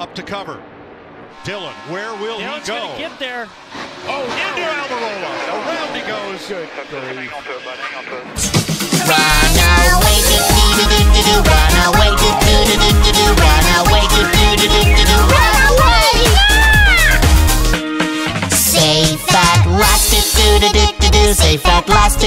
up to cover. Dylan, where will Dylan's he go? get there. Oh, into Almirola. Around he goes. Good. Hang on to it, bud. Hang. Run away, do do do do do. Run away, do do do do do. Run away, do do do do do do. Run away. Safe at last, do do do do do. Safe at last.